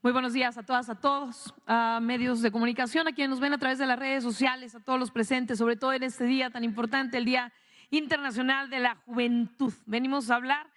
Muy buenos días a todas, a todos, a medios de comunicación, a quienes nos ven a través de las redes sociales, a todos los presentes, sobre todo en este día tan importante, el Día Internacional de la Juventud. Venimos a hablar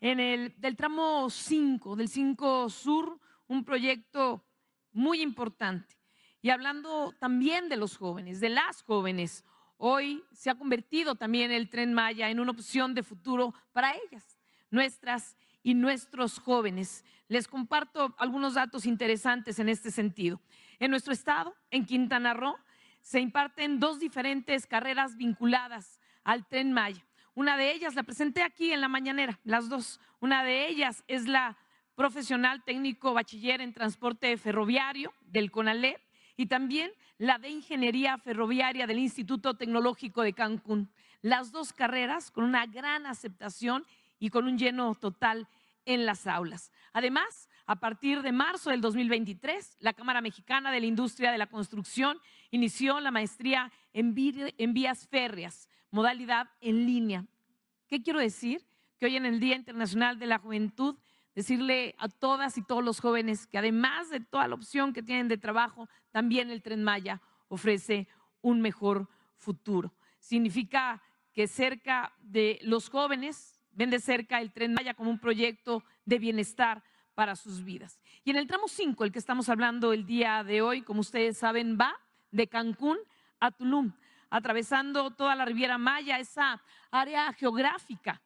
del tramo 5, del 5 Sur, un proyecto muy importante. Y hablando también de los jóvenes, de las jóvenes, hoy se ha convertido también el tren Maya en una opción de futuro para ellas, nuestras y nuestros jóvenes. Les comparto algunos datos interesantes en este sentido. En nuestro estado, en Quintana Roo, se imparten dos diferentes carreras vinculadas al tren Maya. Una de ellas la presenté aquí en la mañanera, las dos. Una de ellas es la profesional técnico bachiller en transporte ferroviario del CONALEP y también la de ingeniería ferroviaria del Instituto Tecnológico de Cancún. Las dos carreras con una gran aceptación y con un lleno total en las aulas. Además, a partir de marzo del 2023, la Cámara Mexicana de la Industria de la Construcción inició la maestría en, vías férreas, modalidad en línea. ¿Qué quiero decir? Que hoy en el Día Internacional de la Juventud, decirle a todas y todos los jóvenes que además de toda la opción que tienen de trabajo, también el tren Maya ofrece un mejor futuro. Significa que cerca de los jóvenes ven de cerca el tren Maya como un proyecto de bienestar para sus vidas. Y en el tramo 5, el que estamos hablando el día de hoy, como ustedes saben, va de Cancún a Tulum, atravesando toda la Riviera Maya, esa área geográfica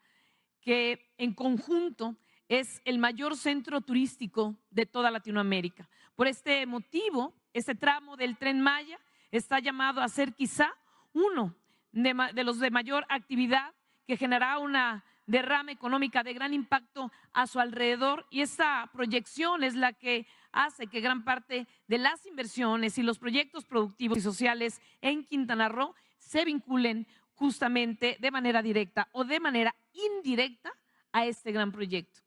que en conjunto es el mayor centro turístico de toda Latinoamérica. Por este motivo, este tramo del tren Maya está llamado a ser quizá uno de, de los de mayor actividad que generará una derrama económica de gran impacto a su alrededor y esa proyección es la que hace que gran parte de las inversiones y los proyectos productivos y sociales en Quintana Roo se vinculen justamente de manera directa o de manera indirecta a este gran proyecto,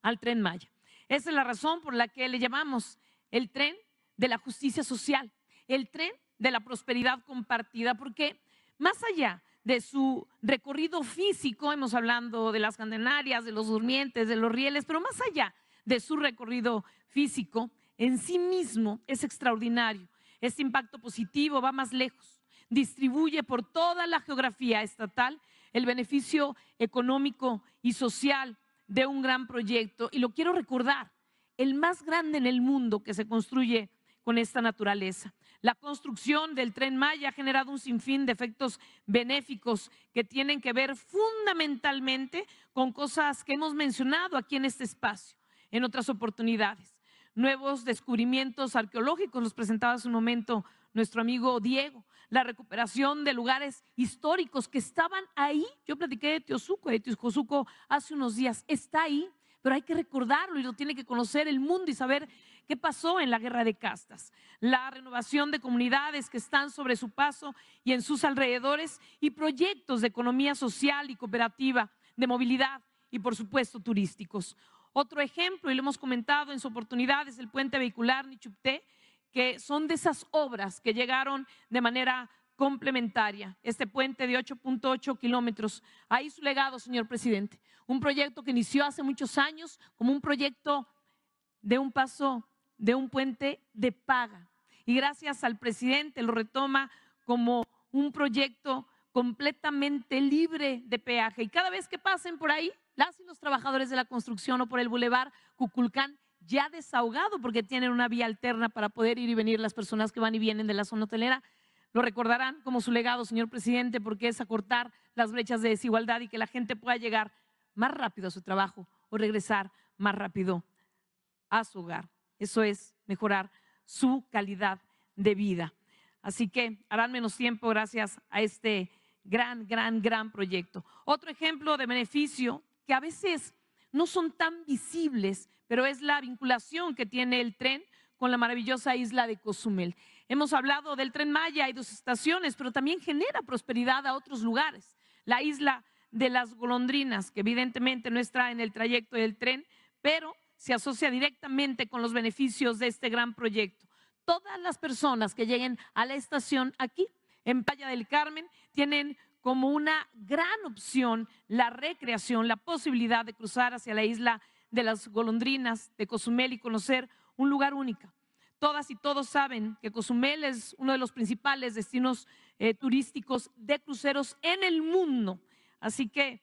al tren Maya. Esa es la razón por la que le llamamos el tren de la justicia social, el tren de la prosperidad compartida, porque más allá de su recorrido físico, hemos hablado de las candenarias, de los durmientes, de los rieles, pero más allá de su recorrido físico, en sí mismo es extraordinario. Este impacto positivo va más lejos, distribuye por toda la geografía estatal el beneficio económico y social de un gran proyecto. Y lo quiero recordar, el más grande en el mundo que se construye con esta naturaleza. La construcción del tren Maya ha generado un sinfín de efectos benéficos que tienen que ver fundamentalmente con cosas que hemos mencionado aquí en este espacio, en otras oportunidades. Nuevos descubrimientos arqueológicos, los presentaba hace un momento nuestro amigo Diego, la recuperación de lugares históricos que estaban ahí. Yo platiqué de Teosuco, de Teosuco hace unos días, está ahí pero hay que recordarlo y lo tiene que conocer el mundo y saber qué pasó en la guerra de castas. La renovación de comunidades que están sobre su paso y en sus alrededores y proyectos de economía social y cooperativa, de movilidad y por supuesto turísticos. Otro ejemplo, y lo hemos comentado en su oportunidad, es el puente vehicular Nichupté, que son de esas obras que llegaron de manera complementaria, este puente de 8.8 kilómetros. Ahí su legado, señor presidente. Un proyecto que inició hace muchos años como un proyecto de un paso, de un puente de paga. Y gracias al presidente lo retoma como un proyecto completamente libre de peaje. Y cada vez que pasen por ahí, las y los trabajadores de la construcción o por el bulevar Cuculcán, ya desahogado porque tienen una vía alterna para poder ir y venir las personas que van y vienen de la zona hotelera, lo recordarán como su legado, señor presidente, porque es acortar las brechas de desigualdad y que la gente pueda llegar más rápido a su trabajo o regresar más rápido a su hogar. Eso es mejorar su calidad de vida. Así que harán menos tiempo gracias a este gran, gran, gran proyecto. Otro ejemplo de beneficio que a veces no son tan visibles, pero es la vinculación que tiene el tren con la maravillosa isla de Cozumel. Hemos hablado del tren Maya y sus estaciones, pero también genera prosperidad a otros lugares. La isla de las golondrinas, que evidentemente no está en el trayecto del tren, pero se asocia directamente con los beneficios de este gran proyecto. Todas las personas que lleguen a la estación aquí, en Playa del Carmen, tienen como una gran opción la recreación, la posibilidad de cruzar hacia la isla de las golondrinas de Cozumel y conocer un lugar único. Todas y todos saben que Cozumel es uno de los principales destinos eh, turísticos de cruceros en el mundo. Así que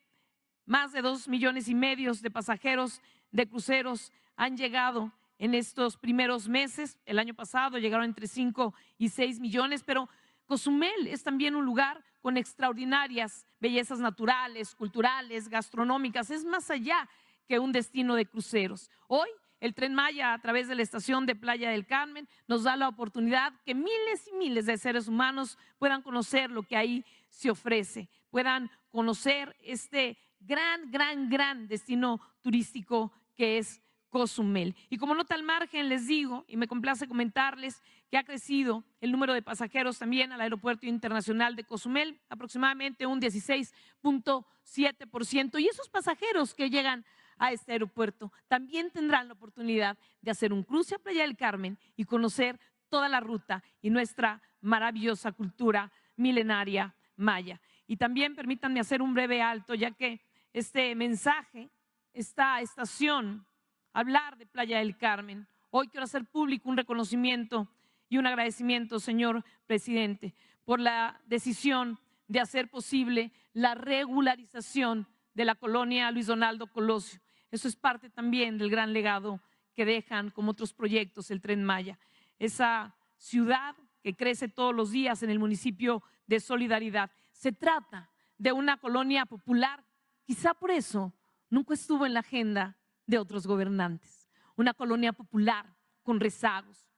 más de dos millones y medio de pasajeros de cruceros han llegado en estos primeros meses. El año pasado llegaron entre 5 y 6 millones, pero Cozumel es también un lugar con extraordinarias bellezas naturales, culturales, gastronómicas. Es más allá que un destino de cruceros. Hoy el tren Maya a través de la estación de Playa del Carmen nos da la oportunidad que miles y miles de seres humanos puedan conocer lo que ahí se ofrece, puedan conocer este gran, gran, gran destino turístico que es Cozumel. Y como nota al margen, les digo, y me complace comentarles, que ha crecido el número de pasajeros también al Aeropuerto Internacional de Cozumel, aproximadamente un 16.7%. Y esos pasajeros que llegan a este aeropuerto también tendrán la oportunidad de hacer un cruce a Playa del Carmen y conocer toda la ruta y nuestra maravillosa cultura milenaria maya. Y también permítanme hacer un breve alto, ya que este mensaje, esta estación, hablar de Playa del Carmen, hoy quiero hacer público un reconocimiento y un agradecimiento, señor presidente, por la decisión de hacer posible la regularización de la colonia Luis Donaldo Colosio. Eso es parte también del gran legado que dejan como otros proyectos el tren Maya. Esa ciudad que crece todos los días en el municipio de Solidaridad. Se trata de una colonia popular, quizá por eso nunca estuvo en la agenda de otros gobernantes. Una colonia popular con rezagos,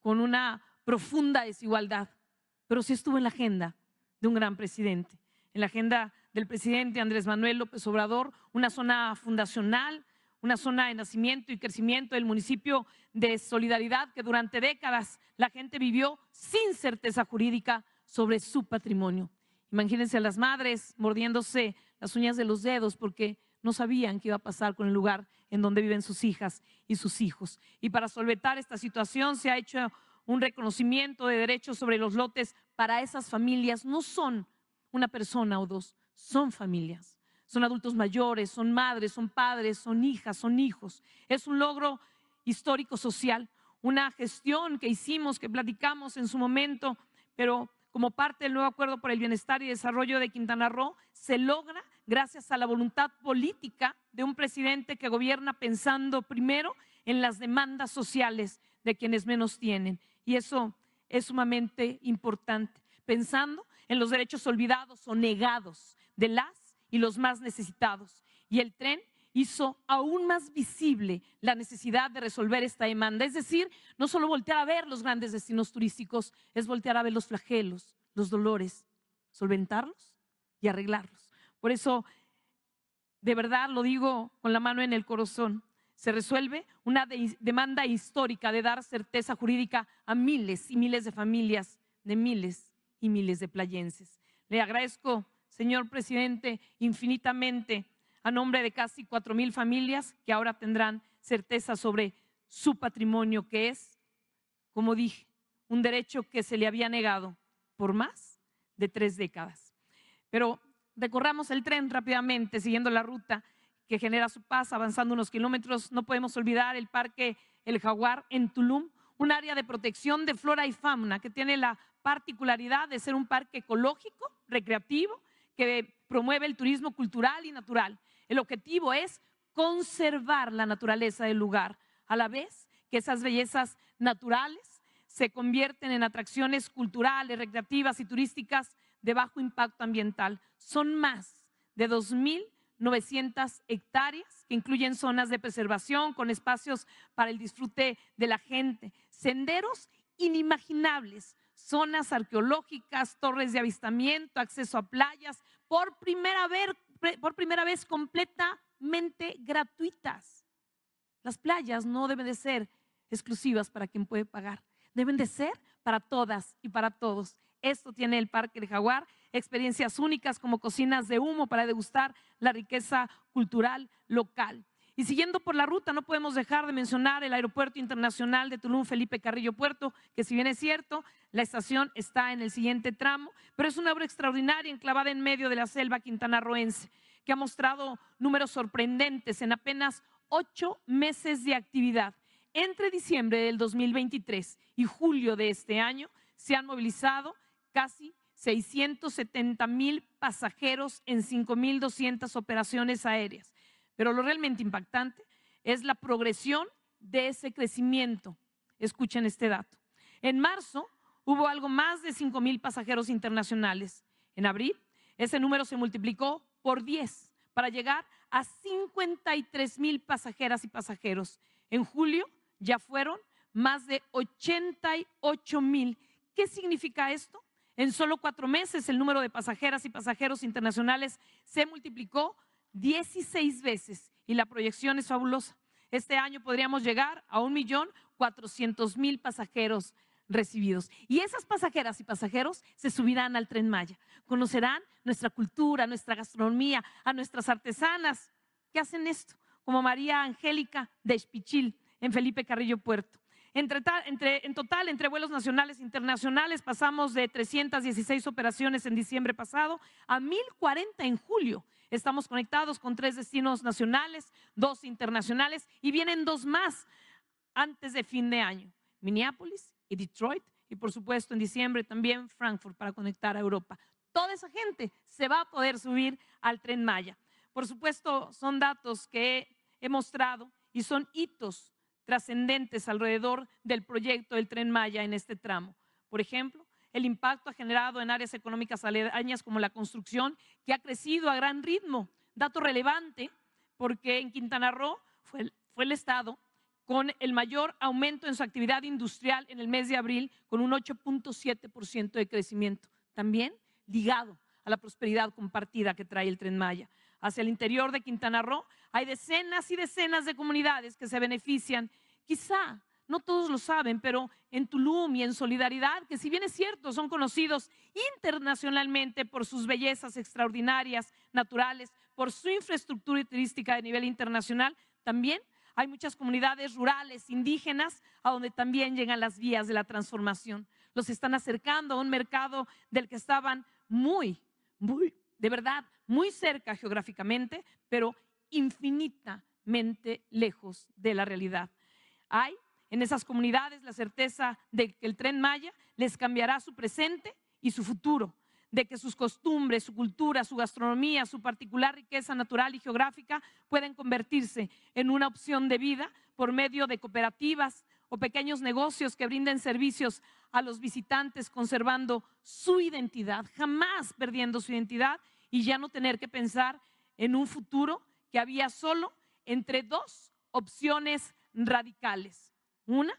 con una profunda desigualdad, pero sí estuvo en la agenda de un gran presidente, en la agenda del presidente Andrés Manuel López Obrador, una zona fundacional, una zona de nacimiento y crecimiento del municipio de solidaridad que durante décadas la gente vivió sin certeza jurídica sobre su patrimonio. Imagínense a las madres mordiéndose las uñas de los dedos porque no sabían qué iba a pasar con el lugar en donde viven sus hijas y sus hijos. Y para solventar esta situación se ha hecho un reconocimiento de derechos sobre los lotes para esas familias. No son una persona o dos, son familias. Son adultos mayores, son madres, son padres, son hijas, son hijos. Es un logro histórico social, una gestión que hicimos, que platicamos en su momento, pero como parte del nuevo acuerdo por el bienestar y desarrollo de Quintana Roo, se logra gracias a la voluntad política de un presidente que gobierna pensando primero en las demandas sociales de quienes menos tienen. Y eso es sumamente importante, pensando en los derechos olvidados o negados de las y los más necesitados. Y el tren hizo aún más visible la necesidad de resolver esta demanda. Es decir, no solo voltear a ver los grandes destinos turísticos, es voltear a ver los flagelos, los dolores, solventarlos y arreglarlos. Por eso, de verdad lo digo con la mano en el corazón, se resuelve una demanda histórica de dar certeza jurídica a miles y miles de familias, de miles y miles de playenses. Le agradezco, señor presidente, infinitamente a nombre de casi cuatro mil familias que ahora tendrán certeza sobre su patrimonio, que es, como dije, un derecho que se le había negado por más de tres décadas. Pero recorramos el tren rápidamente, siguiendo la ruta que genera su paz, avanzando unos kilómetros. No podemos olvidar el Parque El Jaguar en Tulum, un área de protección de flora y fauna que tiene la particularidad de ser un parque ecológico, recreativo, que promueve el turismo cultural y natural. El objetivo es conservar la naturaleza del lugar, a la vez que esas bellezas naturales se convierten en atracciones culturales, recreativas y turísticas de bajo impacto ambiental. Son más de 2.900 hectáreas que incluyen zonas de preservación con espacios para el disfrute de la gente, senderos inimaginables, zonas arqueológicas, torres de avistamiento, acceso a playas, por primera vez, por primera vez completamente gratuitas. Las playas no deben de ser exclusivas para quien puede pagar, deben de ser para todas y para todos. Esto tiene el Parque de Jaguar, experiencias únicas como cocinas de humo para degustar la riqueza cultural local. Y siguiendo por la ruta, no podemos dejar de mencionar el Aeropuerto Internacional de Tulum Felipe Carrillo Puerto, que si bien es cierto, la estación está en el siguiente tramo, pero es una obra extraordinaria enclavada en medio de la selva quintanarroense, que ha mostrado números sorprendentes en apenas ocho meses de actividad. entre diciembre del 2023 y julio de este año se han movilizado casi 670 mil pasajeros en 5.200 operaciones aéreas. Pero lo realmente impactante es la progresión de ese crecimiento. Escuchen este dato. En marzo hubo algo más de 5 mil pasajeros internacionales. En abril, ese número se multiplicó por 10 para llegar a 53 mil pasajeras y pasajeros. En julio ya fueron más de 88 mil. ¿Qué significa esto? En solo cuatro meses el número de pasajeras y pasajeros internacionales se multiplicó 16 veces y la proyección es fabulosa. Este año podríamos llegar a un millón cuatrocientos mil pasajeros recibidos. Y esas pasajeras y pasajeros se subirán al tren Maya, conocerán nuestra cultura, nuestra gastronomía, a nuestras artesanas que hacen esto, como María Angélica de Espichil en Felipe Carrillo Puerto. Entre, entre, en total, entre vuelos nacionales e internacionales, pasamos de 316 operaciones en diciembre pasado a 1040 en julio. Estamos conectados con tres destinos nacionales, dos internacionales y vienen dos más antes de fin de año, Minneapolis y Detroit y por supuesto en diciembre también Frankfurt para conectar a Europa. Toda esa gente se va a poder subir al tren Maya. Por supuesto, son datos que he mostrado y son hitos trascendentes alrededor del proyecto del tren Maya en este tramo. Por ejemplo, el impacto ha generado en áreas económicas aledañas como la construcción, que ha crecido a gran ritmo. Dato relevante, porque en Quintana Roo fue el, fue el estado con el mayor aumento en su actividad industrial en el mes de abril, con un 8.7% de crecimiento, también ligado a la prosperidad compartida que trae el tren Maya. Hacia el interior de Quintana Roo hay decenas y decenas de comunidades que se benefician, quizá no todos lo saben, pero en Tulum y en Solidaridad, que si bien es cierto, son conocidos internacionalmente por sus bellezas extraordinarias, naturales, por su infraestructura turística de nivel internacional, también hay muchas comunidades rurales, indígenas, a donde también llegan las vías de la transformación. Los están acercando a un mercado del que estaban muy, muy, de verdad, muy cerca geográficamente, pero infinitamente lejos de la realidad. Hay en esas comunidades la certeza de que el tren Maya les cambiará su presente y su futuro de que sus costumbres, su cultura, su gastronomía, su particular riqueza natural y geográfica pueden convertirse en una opción de vida por medio de cooperativas o pequeños negocios que brinden servicios a los visitantes conservando su identidad, jamás perdiendo su identidad y ya no tener que pensar en un futuro que había solo entre dos opciones radicales. Una,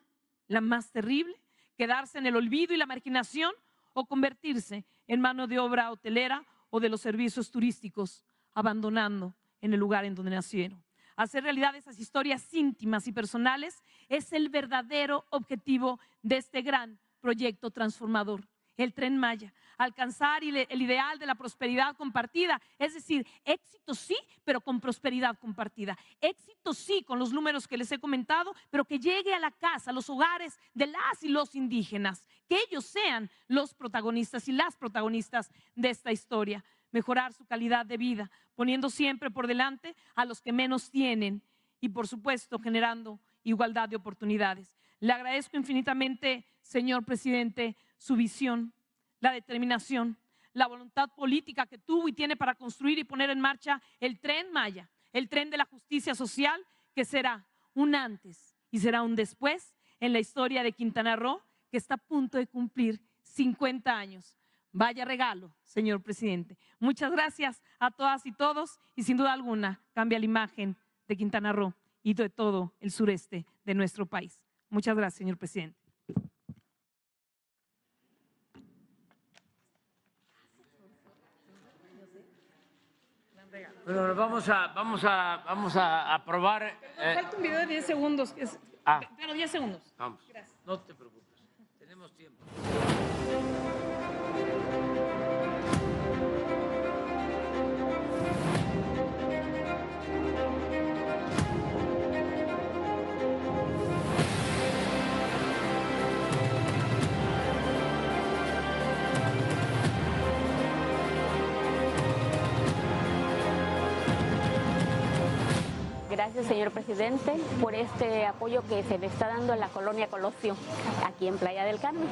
la más terrible, quedarse en el olvido y la marginación o convertirse en mano de obra hotelera o de los servicios turísticos, abandonando en el lugar en donde nacieron. Hacer realidad esas historias íntimas y personales es el verdadero objetivo de este gran proyecto transformador el tren Maya, alcanzar el ideal de la prosperidad compartida, es decir, éxito sí, pero con prosperidad compartida. Éxito sí, con los números que les he comentado, pero que llegue a la casa, a los hogares de las y los indígenas, que ellos sean los protagonistas y las protagonistas de esta historia. Mejorar su calidad de vida, poniendo siempre por delante a los que menos tienen y, por supuesto, generando igualdad de oportunidades. Le agradezco infinitamente, señor presidente, su visión, la determinación, la voluntad política que tuvo y tiene para construir y poner en marcha el tren Maya, el tren de la justicia social, que será un antes y será un después en la historia de Quintana Roo, que está a punto de cumplir 50 años. Vaya regalo, señor presidente. Muchas gracias a todas y todos y sin duda alguna cambia la imagen de Quintana Roo y de todo el sureste de nuestro país. Muchas gracias, señor presidente. Bueno, vamos a, vamos a, vamos a aprobar. Eh, falta un video de 10 segundos. Es, ah, pero 10 segundos. Vamos. Gracias. No te preocupes. Tenemos tiempo. Gracias, señor presidente, por este apoyo que se le está dando a la colonia Colosio, aquí en Playa del Carmen.